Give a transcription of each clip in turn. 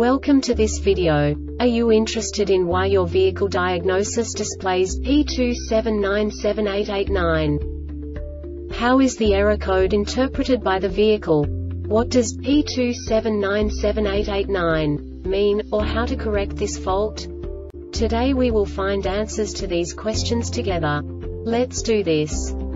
Welcome to this video. Are you interested in why your vehicle diagnosis displays P27978889? How is the error code interpreted by the vehicle? What does P27978889 mean, or how to correct this fault? Today we will find answers to these questions together. Let's do this.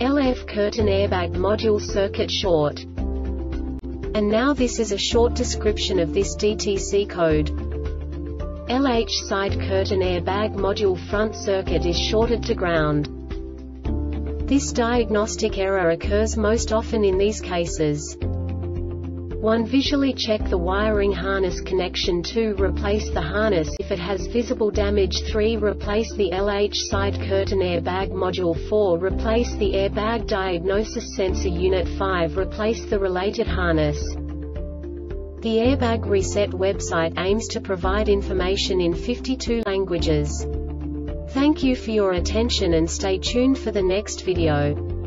LF curtain airbag module circuit short. And now this is a short description of this DTC code. LH side curtain airbag module front circuit is shorted to ground. This diagnostic error occurs most often in these cases. 1. Visually check the wiring harness connection 2. Replace the harness if it has visible damage 3. Replace the LH side curtain airbag module 4. Replace the airbag diagnosis sensor unit 5. Replace the related harness. The Airbag Reset website aims to provide information in 52 languages. Thank you for your attention and stay tuned for the next video.